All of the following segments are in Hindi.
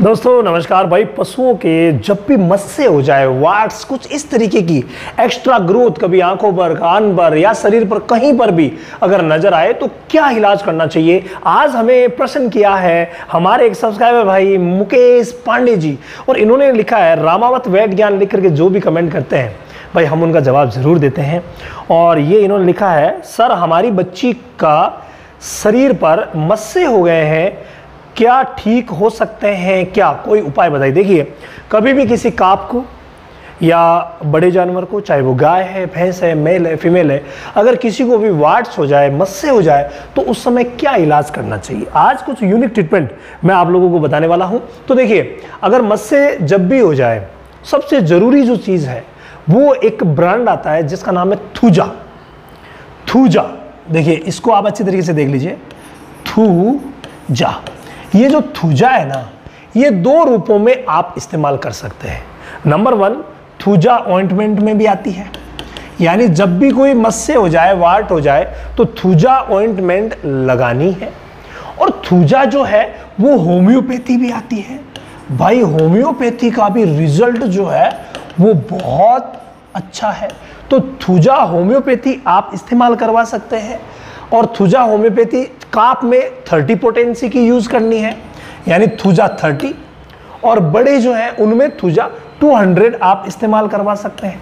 दोस्तों, नमस्कार भाई। पशुओं के जब भी मस्से हो जाए, वाट्स कुछ इस तरीके की एक्स्ट्रा ग्रोथ कभी आँखों पर, कान पर या शरीर पर, कहीं पर भी अगर नज़र आए तो क्या इलाज करना चाहिए? आज हमें प्रश्न किया है हमारे एक सब्सक्राइबर भाई, मुकेश पांडे जी। और इन्होंने लिखा है, रामावत वैद ज्ञान लिख करके जो भी कमेंट करते हैं, भाई हम उनका जवाब ज़रूर देते हैं। और ये इन्होंने लिखा है, सर, हमारी बच्ची का शरीर पर मस्से हो गए हैं क्या ठीक हो सकते हैं? क्या? कोई उपाय बताइए। देखिए, कभी भी किसी काप को या बड़े जानवर को, चाहे वो गाय है, भैंस है, मेल है, फीमेल है, अगर किसी को भी वाट्स हो जाए मस्से हो जाए तो उस समय क्या इलाज करना चाहिए? आज कुछ यूनिक ट्रीटमेंट मैं आप लोगों को बताने वाला हूँ। तो देखिए, अगर मस्से जब भी हो जाए, सबसे ज़रूरी जो चीज़ है, वो एक ब्रांड आता है, जिसका नाम है थूजा। थूजा। देखिए, इसको आप अच्छी तरीके से देख लीजिए। थूजा। ये जो थूजा है ना, ये दो रूपों में आप इस्तेमाल कर सकते हैं। नंबर वन थूजा ऑइंटमेंट में भी आती है। यानी जब भी कोई मस्से हो जाए, वार्ट हो जाए तो थूजा ऑइंटमेंट लगानी है। और थूजा जो है, वो होम्योपैथी भी आती है। भाई, होम्योपैथी का भी रिज़ल्ट जो है, वो बहुत अच्छा है। तो थूजा, होम्योपैथी आप इस्तेमाल करवा सकते हैं। और थुजा होम्योपैथी काप में 30 पोटेंसी की यूज़ करनी है, यानी थुजा 30 और बड़े जो हैं, उनमें थुजा 200 आप इस्तेमाल करवा सकते हैं।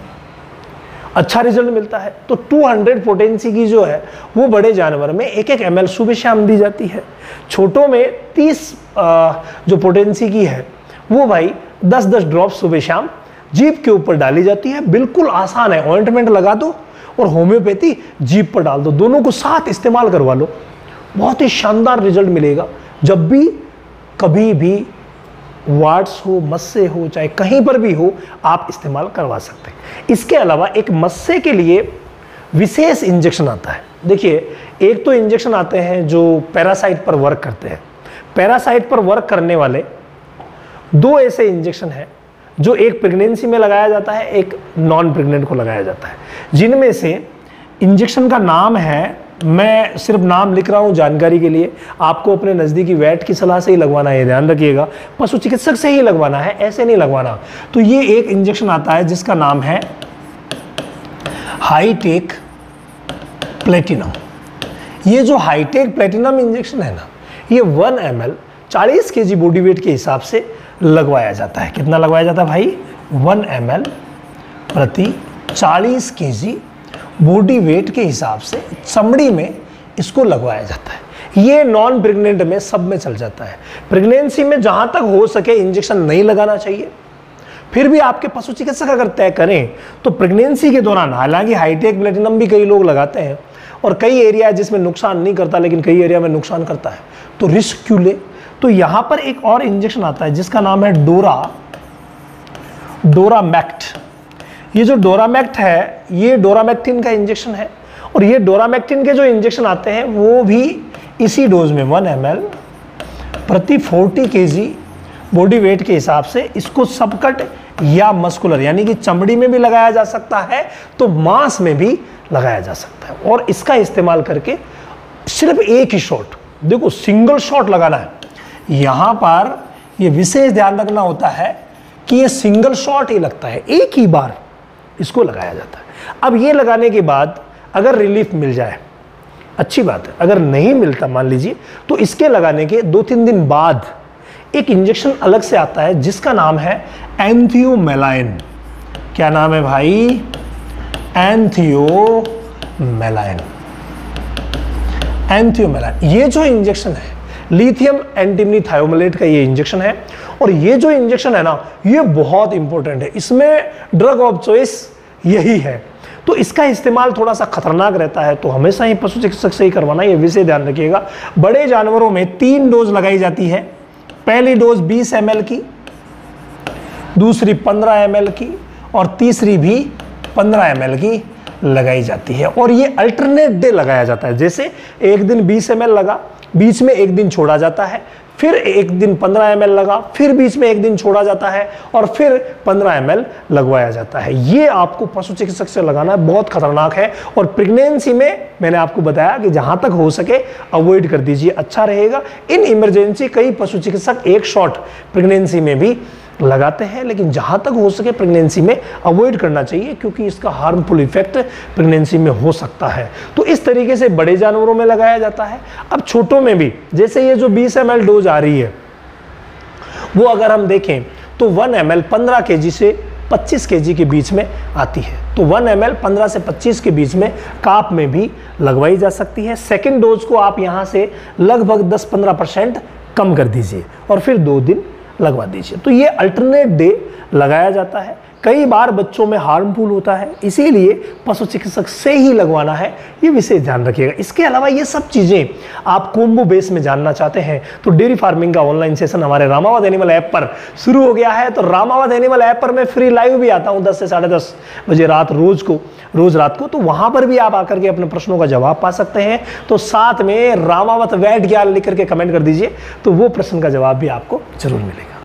अच्छा रिज़ल्ट मिलता है तो 200 पोटेंसी की जो है, वो बड़े जानवर में एक एक एम सुबह शाम दी जाती है। छोटों में 30 जो पोटेंसी की है, वो भाई 10-10 ड्रॉप सुबह शाम जीप के ऊपर डाली जाती है, बिल्कुल आसान है, ऑइंटमेंट लगा दो और होम्योपैथी जीप पर डाल दो। दोनों को साथ इस्तेमाल करवा लो। बहुत ही शानदार रिज़ल्ट मिलेगा। जब भी कभी भी वार्ड्स हो, मस्से हो, चाहे कहीं पर भी हो, आप इस्तेमाल करवा सकते हैं। इसके अलावा एक मस्से के लिए विशेष इंजेक्शन आता है। देखिए, एक तो इंजेक्शन आते हैं जो पैरासाइट पर वर्क करते हैं। पैरासाइट पर वर्क करने वाले दो ऐसे इंजेक्शन हैं जो एक प्रेगनेंसी में लगाया जाता है, एक नॉन प्रेग्नेंट को लगाया जाता है। जिनमें से इंजेक्शन का नाम है, मैं सिर्फ़ नाम लिख रहा हूँ जानकारी के लिए, आपको अपने नज़दीकी वैट की सलाह से ही लगवाना है ध्यान रखिएगा। पशु चिकित्सक से ही लगवाना है, ऐसे नहीं लगवाना। तो ये एक इंजेक्शन आता है जिसका नाम है हाईटेक प्लेटिनम ये जो हाईटेक प्लेटिनम इंजेक्शन है ना, ये वन एम एल चालीस के जी बॉडी वेट के हिसाब से लगवाया जाता है। कितना लगवाया जाता है भाई? वन एम प्रति चालीस के जी बॉडी वेट के हिसाब से चमड़ी में इसको लगवाया जाता है। ये नॉन प्रेग्नेंट में सब में चल जाता है। प्रेगनेंसी में जहाँ तक हो सके इंजेक्शन नहीं लगाना चाहिए। फिर भी आपके पशु चिकित्सक अगर तय करें तो प्रेगनेंसी के दौरान, हालाँकि हाईटेक प्लेटिनम भी कई लोग लगाते हैं, और कई एरिया जिसमें नुकसान नहीं करता, लेकिन कई एरिया में नुकसान करता है तो रिस्क क्यों ले? तो यहाँ पर एक और इंजेक्शन आता है, जिसका नाम है डोरा। डोरामैक्ट ये जो डोरामैक्ट है, ये डोरामैक्टिन का इंजेक्शन है, और ये डोरामैक्टिन के जो इंजेक्शन आते हैं, वो भी इसी डोज में, वन एमएल प्रति 40 के बॉडी वेट के हिसाब से इसको सबकट या मस्कुलर, यानी कि चमड़ी में भी लगाया जा सकता है तो मांस में भी लगाया जा सकता है। और इसका इस्तेमाल करके सिर्फ़ एक ही शॉट, देखो, सिंगल शॉट लगाना है। यहाँ पर ये विशेष ध्यान रखना होता है कि ये सिंगल शॉट ही लगता है, एक ही बार इसको लगाया जाता है। अब ये लगाने के बाद अगर रिलीफ मिल जाए, अच्छी बात है, अगर नहीं मिलता, मान लीजिए तो इसके लगाने के दो तीन दिन बाद एक इंजेक्शन अलग से आता है, जिसका नाम है एंथियोमेलाइन क्या नाम है भाई? एंथियोमेलाइन एंथियोमेलाइन ये जो इंजेक्शन है लिथियम एंटीमनी थायोमलेट का ये इंजेक्शन है। और ये जो इंजेक्शन है ना, ये बहुत इंपॉर्टेंट है। इसमें ड्रग ऑफ़ चॉइस यही है। तो इसका इस्तेमाल थोड़ा सा खतरनाक रहता है तो हमेशा ही पशु चिकित्सक से ही करवाना, ये विषय ध्यान रखिएगा। बड़े जानवरों में तीन डोज लगाई जाती है। पहली डोज 20 एम की, दूसरी 15 एम की और तीसरी भी 15 एम की लगाई जाती है। और ये अल्टरनेट डे लगाया जाता है। जैसे एक दिन 20 एम लगा बीच में एक दिन छोड़ा जाता है, फिर एक दिन 15 एम लगा, फिर बीच में एक दिन छोड़ा जाता है और फिर 15 एम लगवाया जाता है। ये आपको पशु चिकित्सक से लगाना बहुत खतरनाक है और प्रेगनेंसी में मैंने आपको बताया कि जहाँ तक हो सके अवॉइड कर दीजिए अच्छा रहेगा। इन इमरजेंसी कई पशु चिकित्सक एक शॉट प्रेगनेंसी में भी लगाते हैं, लेकिन जहाँ तक हो सके प्रेगनेंसी में अवॉइड करना चाहिए, क्योंकि इसका हार्मफुल इफ़ेक्ट प्रेगनेंसी में हो सकता है। तो इस तरीके से बड़े जानवरों में लगाया जाता है। अब छोटों में भी, जैसे ये जो 20 एम डोज आ रही है, वो अगर हम देखें तो 1 एम एल पंद्रह के जी से 25 के के बीच में आती है। तो 1 एम एल पंद्रह से 25 के बीच में काप में भी लगवाई जा सकती है। सेकेंड डोज को आप यहाँ से लगभग 10-15 परसेंट कम कर दीजिए, और फिर दो दिन लगवा दीजिए। तो ये अल्टरनेट डे लगाया जाता है। कई बार बच्चों में हार्मफुल होता है, इसीलिए पशु चिकित्सक से ही लगवाना है, ये विशेष ध्यान रखिएगा। इसके अलावा ये सब चीज़ें आप कोम्बो बेस में जानना चाहते हैं तो डेयरी फ़ार्मिंग का ऑनलाइन सेशन हमारे रामावत एनिमल ऐप पर शुरू हो गया है। तो रामावत एनिमल ऐप पर मैं फ्री लाइव भी आता हूँ दस से साढ़े दस बजे रात रोज को, रोज रात को। तो वहाँ पर भी आप आकर के अपने प्रश्नों का जवाब पा सकते हैं। तो साथ में रामावत वैट ज्ञान लिख करके कमेंट कर दीजिए तो वो प्रश्न का जवाब भी आपको ज़रूर मिलेगा।